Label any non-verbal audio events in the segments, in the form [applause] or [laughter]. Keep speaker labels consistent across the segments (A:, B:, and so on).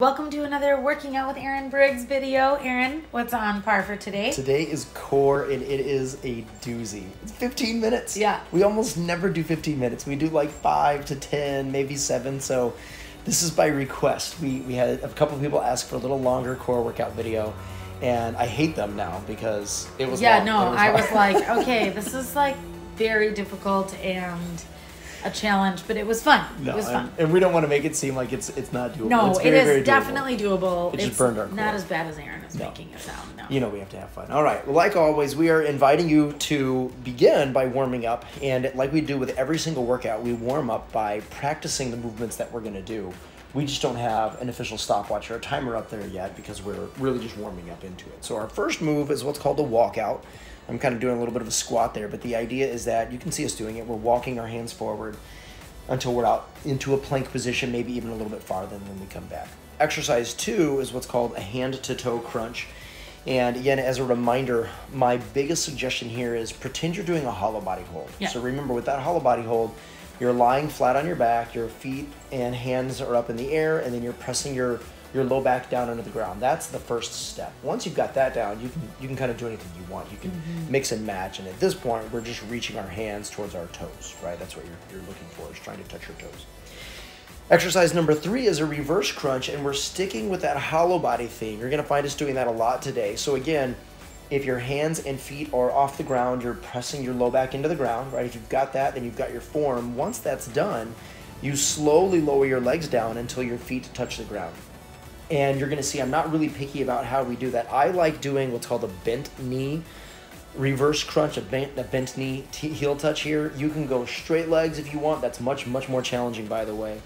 A: Welcome to another Working Out with Aaron Briggs video. Aaron, what's on par for today?
B: Today is core and it is a doozy. It's 15 minutes.
A: Yeah.
B: We almost never do 15 minutes. We do like 5 to 10, maybe 7. So this is by request. We, we had a couple people ask for a little longer core workout video and I hate them now because it was
A: Yeah,
B: long.
A: no,
B: It was
A: I was like, [laughs] okay, this is like very difficult and a challenge, but it was fun.
B: no,
A: it was
B: and,
A: fun.
B: and we don't want to make it seem like it's it's not doable.
A: No,
B: it's very,
A: is
B: very doable.
A: definitely doable.
B: It just burned our
A: not as bad as Aaron is
B: No.
A: making it sound. No.
B: You know we have to have fun. All right. Well, like always, we are inviting you to begin by warming up, and like we do with every single workout, we warm up by practicing the movements that we're going to do. We just don't have an official stopwatch or a timer up there yet because we're really just warming up into it. So our first move is what's called a walkout. I'm kind of doing a little bit of a squat there, but the idea is that you can see us doing it. We're walking our hands forward until we're out into a plank position, maybe even a little bit farther, than we come back. Exercise two is what's called a hand to toe crunch. And again, as a reminder, my biggest suggestion here is pretend you're doing a hollow body hold.
A: Yeah.
B: So remember, with that hollow body hold, you're lying flat on your back, your feet and hands are up in the air, and then you're pressing your your low back down under the ground. That's the first step. Once you've got that down, you can you can kind of do anything you want. You can mm-hmm. mix and match. And at this point, we're just reaching our hands towards our toes, right? That's what you're, you're looking for, is trying to touch your toes. Exercise number three is a reverse crunch, and we're sticking with that hollow body theme. You're gonna find us doing that a lot today. So again, if your hands and feet are off the ground, you're pressing your low back into the ground, right? If you've got that, then you've got your form. Once that's done, you slowly lower your legs down until your feet touch the ground. And you're gonna see I'm not really picky about how we do that. I like doing what's called a bent knee reverse crunch, a bent, a bent knee heel touch here. You can go straight legs if you want. That's much, much more challenging, by the way.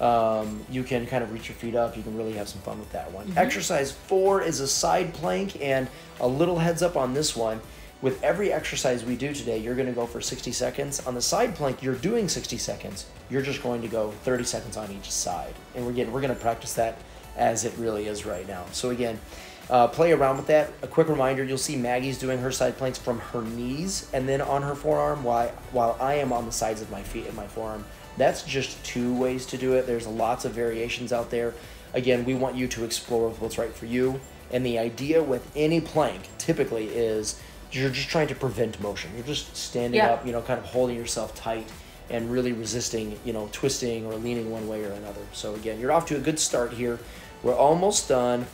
B: Um, you can kind of reach your feet up. You can really have some fun with that one. Exercise four is a side plank, and a little heads up on this one. With every exercise we do today, you're going to go for 60 seconds. On the side plank, you're doing 60 seconds. You're just going to go 30 seconds on each side. And we're getting, we're going to practice that as it really is right now. So again, uh, play around with that. A quick reminder: you'll see Maggie's doing her side planks from her knees and then on her forearm, while while I am on the sides of my feet and my forearm. That's just two ways to do it. There's lots of variations out there. Again, we want you to explore what's right for you. And the idea with any plank typically is you're just trying to prevent motion. You're just standing
A: Yeah.
B: up, you know, kind of holding yourself tight and really resisting, you know, twisting or leaning one way or another. So again, you're off to a good start here. We're almost done.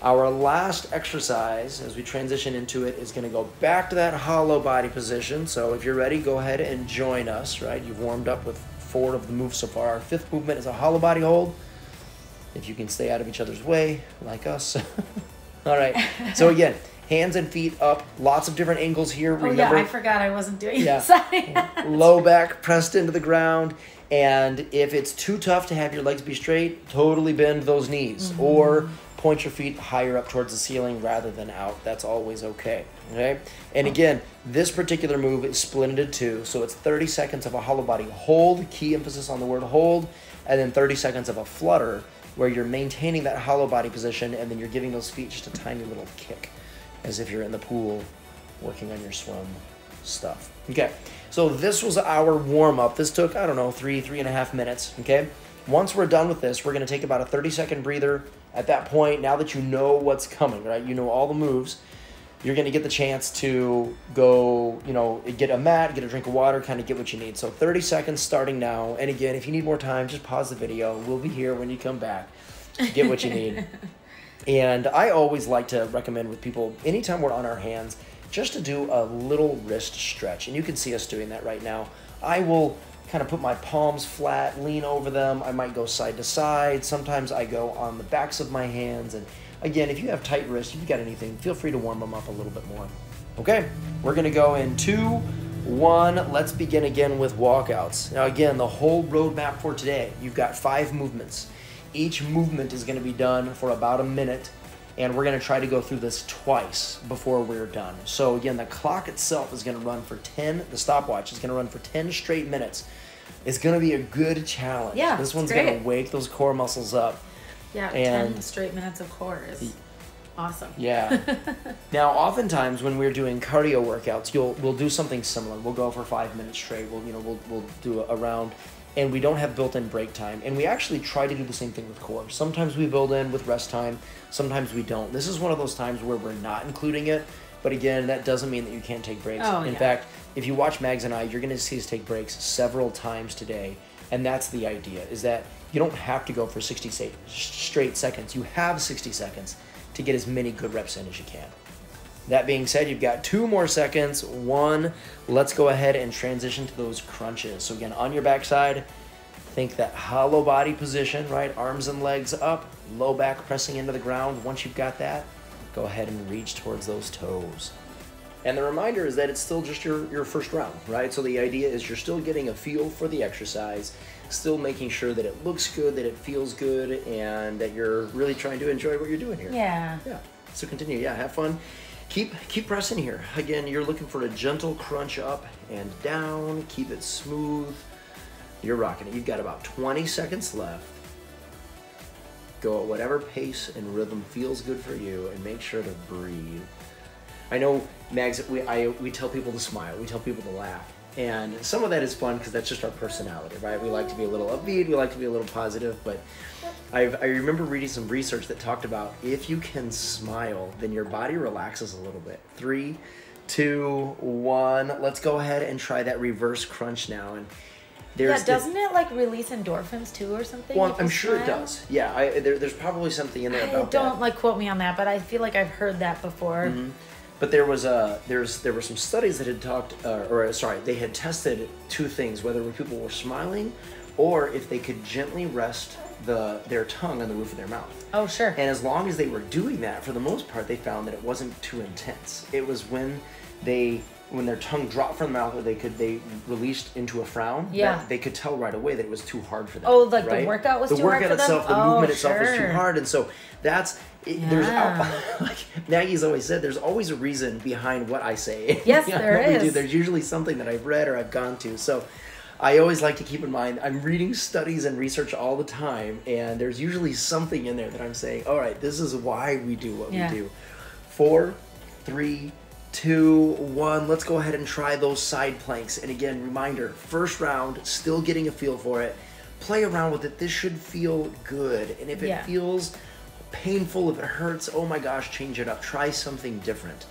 B: Our last exercise, as we transition into it, is going to go back to that hollow body position. So if you're ready, go ahead and join us. Right, you've warmed up with four of the moves so far. Our fifth movement is a hollow body hold. If you can stay out of each other's way, like us. [laughs] All right. So again, hands and feet up. Lots of different angles here.
A: Oh
B: Remember,
A: yeah, I forgot I wasn't doing
B: Yeah. [laughs]
A: side.
B: low back pressed into the ground. And if it's too tough to have your legs be straight, totally bend those knees mm-hmm. or point your feet higher up towards the ceiling rather than out. That's always okay. Okay. And again, this particular move is split into two. So it's 30 seconds of a hollow body hold, key emphasis on the word hold, and then 30 seconds of a flutter where you're maintaining that hollow body position and then you're giving those feet just a tiny little kick as if you're in the pool working on your swim stuff. Okay, so this was our warm up. This took, I don't know, three, three and a half minutes. Okay, once we're done with this, we're gonna take about a 30 second breather. At that point, now that you know what's coming, right, you know all the moves, you're gonna get the chance to go, you know, get a mat, get a drink of water, kind of get what you need. So 30 seconds starting now. And again, if you need more time, just pause the video. We'll be here when you come back. Get what you need. [laughs] And I always like to recommend with people, anytime we're on our hands, just to do a little wrist stretch. And you can see us doing that right now. I will kind of put my palms flat, lean over them. I might go side to side. Sometimes I go on the backs of my hands. And again, if you have tight wrists, if you've got anything, feel free to warm them up a little bit more. Okay, we're gonna go in two, one. Let's begin again with walkouts. Now, again, the whole roadmap for today, you've got five movements. Each movement is gonna be done for about a minute, and we're gonna try to go through this twice before we're done. So, again, the clock itself is gonna run for 10, the stopwatch is gonna run for 10 straight minutes. It's gonna be a good challenge.
A: Yeah,
B: this one's gonna wake those core muscles up.
A: Yeah,
B: And-
A: ten straight minutes of core is awesome.
B: Yeah. [laughs] now, oftentimes when we're doing cardio workouts, you'll we'll do something similar. We'll go for five minutes straight. We'll you know we'll we'll do a round, and we don't have built-in break time and we actually try to do the same thing with core. Sometimes we build in with rest time sometimes we don't. This is one of those times where we're not including it but again that doesn't mean that you can't take breaks.
A: Oh,
B: in
A: yeah.
B: fact if you watch mags and i you're going to see us take breaks several times today and that's the idea is that you don't have to go for 60 straight seconds. You have 60 seconds to get as many good reps in as you can that being said, you've got two more seconds. One, let's go ahead and transition to those crunches. So, again, on your backside, think that hollow body position, right? Arms and legs up, low back pressing into the ground. Once you've got that, go ahead and reach towards those toes. And the reminder is that it's still just your, your first round, right? So, the idea is you're still getting a feel for the exercise, still making sure that it looks good, that it feels good, and that you're really trying to enjoy what you're doing here.
A: Yeah.
B: Yeah. So continue. Yeah, have fun. Keep keep pressing here. Again, you're looking for a gentle crunch up and down. Keep it smooth. You're rocking it. You've got about 20 seconds left. Go at whatever pace and rhythm feels good for you, and make sure to breathe. I know, Mags. We I we tell people to smile. We tell people to laugh, and some of that is fun because that's just our personality, right? We like to be a little upbeat. We like to be a little positive, but I've, I remember reading some research that talked about if you can smile, then your body relaxes a little bit. Three, two, one. Let's go ahead and try that reverse crunch now. And there's
A: Yeah, doesn't it like release endorphins too or something?
B: well, I'm sure it does. Yeah, I, there, there's probably something in there
A: I
B: about
A: don't
B: that.
A: like quote me on that, but I feel like I've heard that before.
B: Mm-hmm. But there was a there's there were some studies that had talked uh, or uh, sorry they had tested two things whether when people were smiling or if they could gently rest the their tongue on the roof of their mouth.
A: Oh, sure.
B: And as long as they were doing that, for the most part, they found that it wasn't too intense. It was when they when their tongue dropped from the mouth or they could they released into a frown
A: Yeah.
B: that they could tell right away that it was too hard for them.
A: Oh, like the workout was
B: the
A: too hard
B: workout
A: for them?
B: itself, the
A: Oh,
B: movement itself was too hard, and so that's it, there's
A: Yeah.
B: out, [laughs] like Maggie's always said. There's always a reason behind what I say. [laughs]
A: Yes, there
B: do. There's usually something that I've read or I've gone to. So. I always like to keep in mind I'm reading studies and research all the time, and there's usually something in there that I'm saying, all right, this is why we do what
A: Yeah.
B: we do. Four, three, two, one. Let's go ahead and try those side planks. And again, reminder first round, still getting a feel for it. Play around with it. This should feel good. And if it
A: Yeah.
B: feels painful, if it hurts, oh my gosh, change it up. Try something different.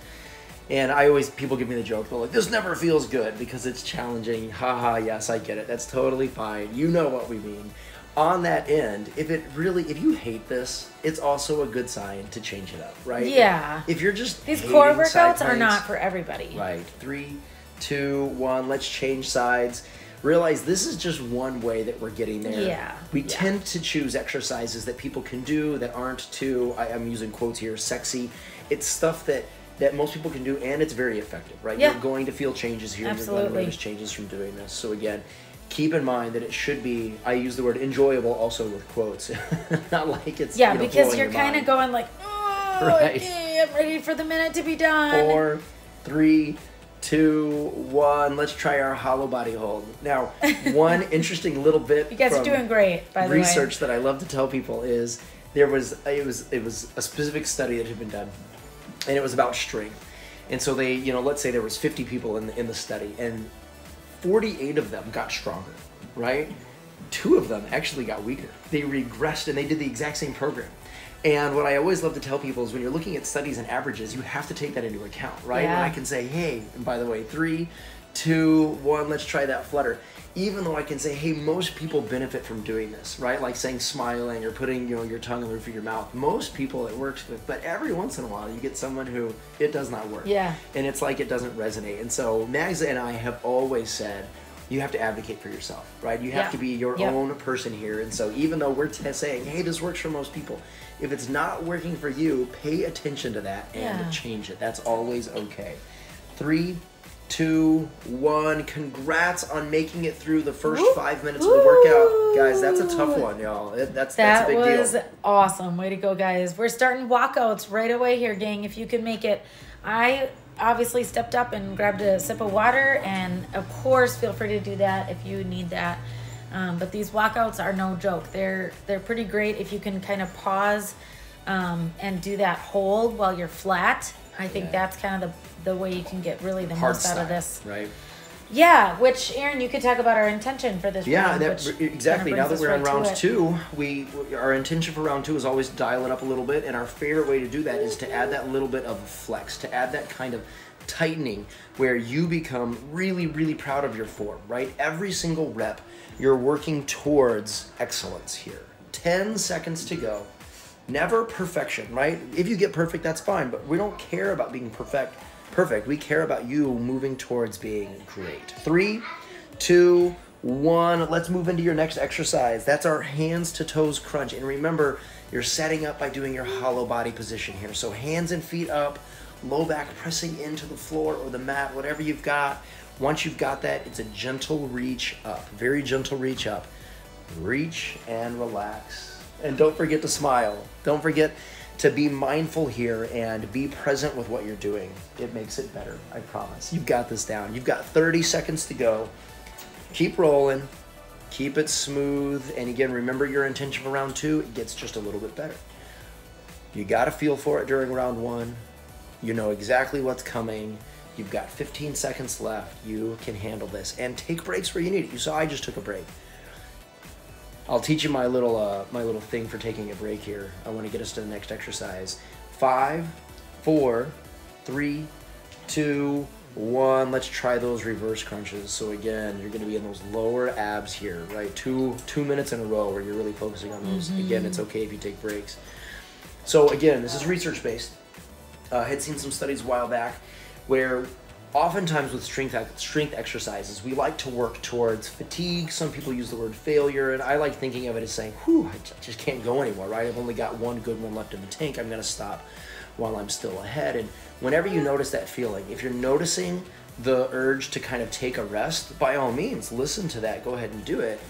B: And I always, people give me the joke, they're like, this never feels good because it's challenging. Haha, yes, I get it. That's totally fine. You know what we mean. On that end, if it really, if you hate this, it's also a good sign to change it up, right?
A: Yeah.
B: If you're just
A: These core workouts are not for everybody.
B: Right. Three, two, one. Let's change sides. Realize this is just one way that we're getting there.
A: Yeah,
B: We
A: yeah.
B: tend to choose exercises that people can do that aren't too. I, I'm using quotes here. Sexy. It's stuff that that most people can do, and it's very effective. Right.
A: Yeah.
B: You're going to feel changes here. You're going
A: Absolutely.
B: to notice changes from doing this. So again. Keep in mind that it should be. I use the word enjoyable also with quotes, [laughs] not like it's
A: Yeah,
B: you know,
A: because you're
B: your
A: kind of going like, oh, [laughs]
B: Right.
A: okay, I'm ready for the minute to be done.
B: Four, three, two, one. Let's try our hollow body hold. Now, [laughs] one interesting little bit
A: you guys are doing great, by the
B: research
A: way.
B: that I love to tell people is there was it was it was a specific study that had been done, and it was about strength. And so they, you know, let's say there was 50 people in the, in the study, and 48 of them got stronger, right? Two of them actually got weaker. They regressed, and they did the exact same program. And what I always love to tell people is when you're looking at studies and averages, you have to take that into account, right?
A: Yeah.
B: And I can say, hey, and by the way, three, two, one, let's try that flutter. Even though I can say, hey, most people benefit from doing this, right? Like saying smiling or putting, you know, your tongue in the roof of your mouth. Most people it works with, but every once in a while you get someone who it does not work.
A: Yeah.
B: And it's like it doesn't resonate. And so Mags and I have always said, you have to advocate for yourself, right? You have
A: Yeah.
B: to be your
A: Yep.
B: own person here. And so even though we're t- saying, hey, this works for most people, if it's not working for you, pay attention to that and
A: Yeah.
B: change it. That's always okay. Three, two, one. Congrats on making it through the first
A: Woo.
B: five minutes of the workout. Guys, that's a tough one, y'all. That's,
A: That
B: that's a big
A: was
B: deal.
A: awesome. Way to go, guys. We're starting walkouts right away here, gang. If you can make it. I obviously stepped up and grabbed a sip of water, and of course, feel free to do that if you need that. Um, but these walkouts are no joke. They're they're pretty great if you can kind of pause um, and do that hold while you're flat. I think
B: Yeah.
A: that's kind of the the way you can get really the
B: Hard
A: most out of this
B: right?
A: Yeah, which Aaron, you could talk about our intention for this.
B: Yeah,
A: round,
B: that, exactly. Now that we're
A: us
B: in round two, we our intention for round two is always dial it up a little bit, and our favorite way to do that is to add that little bit of flex, to add that kind of tightening where you become really, really proud of your form. Right, every single rep, you're working towards excellence here. Ten seconds to go. Never perfection, right? If you get perfect, that's fine, but we don't care about being perfect. Perfect. We care about you moving towards being great. Three, two, one. Let's move into your next exercise. That's our hands to toes crunch. And remember, you're setting up by doing your hollow body position here. So hands and feet up, low back pressing into the floor or the mat, whatever you've got. Once you've got that, it's a gentle reach up. Very gentle reach up. Reach and relax. And don't forget to smile. Don't forget to be mindful here and be present with what you're doing. It makes it better, I promise. You've got this down. You've got 30 seconds to go. Keep rolling. Keep it smooth. And again, remember your intention for round two. It gets just a little bit better. You got to feel for it during round one. You know exactly what's coming. You've got 15 seconds left. You can handle this. And take breaks where you need it. You saw I just took a break. I'll teach you my little uh, my little thing for taking a break here. I want to get us to the next exercise. Five, four, three, two, one. Let's try those reverse crunches. So again, you're going to be in those lower abs here, right? Two two minutes in a row where you're really focusing on those. Again, it's okay if you take breaks. So again, this is research based. Uh, I had seen some studies a while back where oftentimes with strength strength exercises we like to work towards fatigue. Some people use the word failure and i like thinking of it as saying whew I just can't go anymore right? I've only got one good one left in the tank. I'm going to stop while i'm still ahead. And whenever you notice that feeling if you're noticing the urge to kind of take a rest by all means listen to that. Go ahead and do it.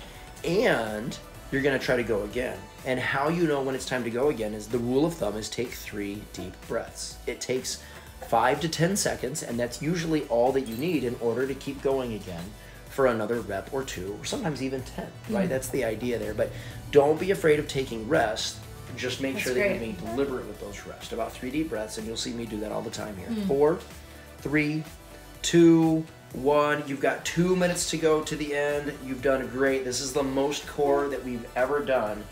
B: And you're going to try to go again. And how you know when it's time to go again is the rule of thumb is take three deep breaths. It takes five to 10 seconds, and that's usually all that you need in order to keep going again for another rep or two, or sometimes even 10, right? Hmm. That's the idea there. But don't be afraid of taking rest. Just make
A: That's
B: sure that you're being deliberate with those rests. About three deep breaths, and you'll see me do that all the time here. Hmm. Four, three, two, one. You've got two minutes to go to the end. You've done great. This is the most core that we've ever done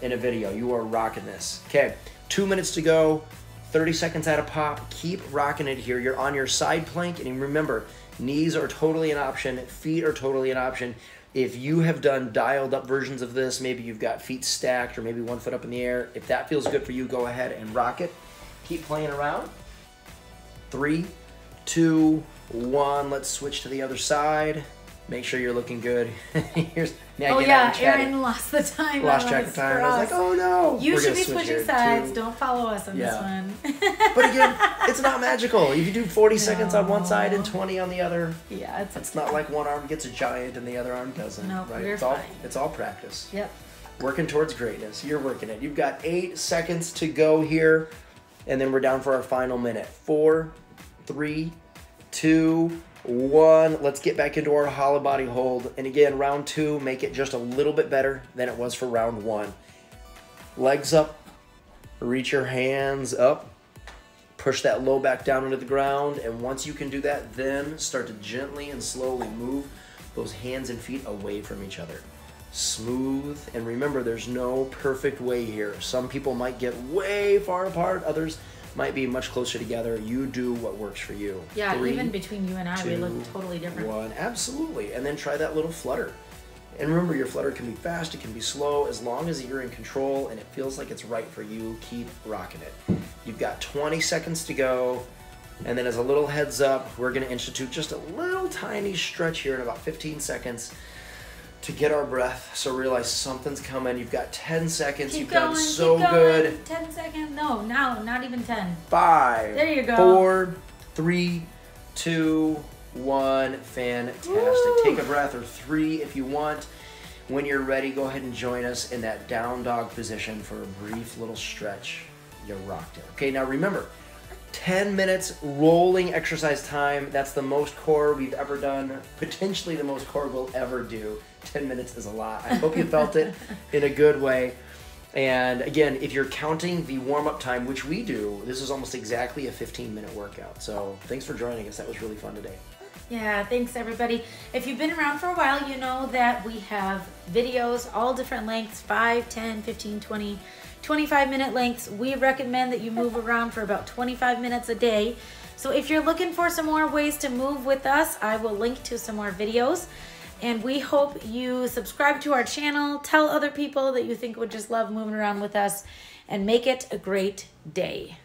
B: in a video. You are rocking this. Okay, two minutes to go, 30 seconds at a pop. Keep rocking it here. You're on your side plank, and remember, knees are totally an option, feet are totally an option. If you have done dialed up versions of this, maybe you've got feet stacked or maybe one foot up in the air, if that feels good for you, go ahead and rock it. Keep playing around. Three, two, one. Let's switch to the other side. Make sure you're looking good. [laughs] Here's now
A: Oh yeah, Aaron lost the time.
B: lost track of time. I was like, oh no.
A: You
B: We're
A: should be switching sides.
B: to-
A: Don't follow us on
B: Yeah.
A: this one. [laughs] [laughs]
B: But again, it's not magical. If you do 40 seconds on one side and 20 on the other,
A: yeah, it's
B: it's not like one arm gets a giant and the other arm doesn't.
A: Nope,
B: right? it's all
A: fine.
B: it's all practice.
A: Yep.
B: Working towards greatness. You're working it. You've got eight seconds to go here, and then we're down for our final minute. Four, three, two, one. Let's get back into our hollow body hold. And again, round two, make it just a little bit better than it was for round one. Legs up, reach your hands up, push that low back down into the ground. And once you can do that, then start to gently and slowly move those hands and feet away from each other. Smooth. And remember, there's no perfect way here. Some people might get way far apart, others might be much closer together. You do what works for you.
A: Yeah,
B: Three,
A: even between you and I, we look totally different.
B: One, absolutely. And then try that little flutter. And remember, your flutter can be fast, it can be slow, as long as you're in control and it feels like it's right for you, keep rocking it. You've got 20 seconds to go. And then, as a little heads up, we're going to institute just a little tiny stretch here in about 15 seconds to get our breath. So, realize something's coming. You've got 10 seconds.
A: Keep
B: You've
A: going,
B: done so
A: keep going.
B: good.
A: Ten seconds. No, now, not even ten.
B: Five.
A: There you go.
B: Four, three, two, one. Fantastic.
A: Woo.
B: Take a breath or three if you want. When you're ready, go ahead and join us in that down dog position for a brief little stretch. You rocked it. Okay, now remember, 10 minutes rolling exercise time. That's the most core we've ever done, potentially the most core we'll ever do. 10 minutes is a lot. I hope you felt it [laughs] in a good way. And again, if you're counting the warm up time, which we do, this is almost exactly a 15 minute workout. So thanks for joining us. That was really fun today.
A: Yeah, thanks everybody. If you've been around for a while, you know that we have videos, all different lengths 5, 10, 15, 20, 25 minute lengths. We recommend that you move around for about 25 minutes a day. So if you're looking for some more ways to move with us, I will link to some more videos. And we hope you subscribe to our channel, tell other people that you think would just love moving around with us, and make it a great day.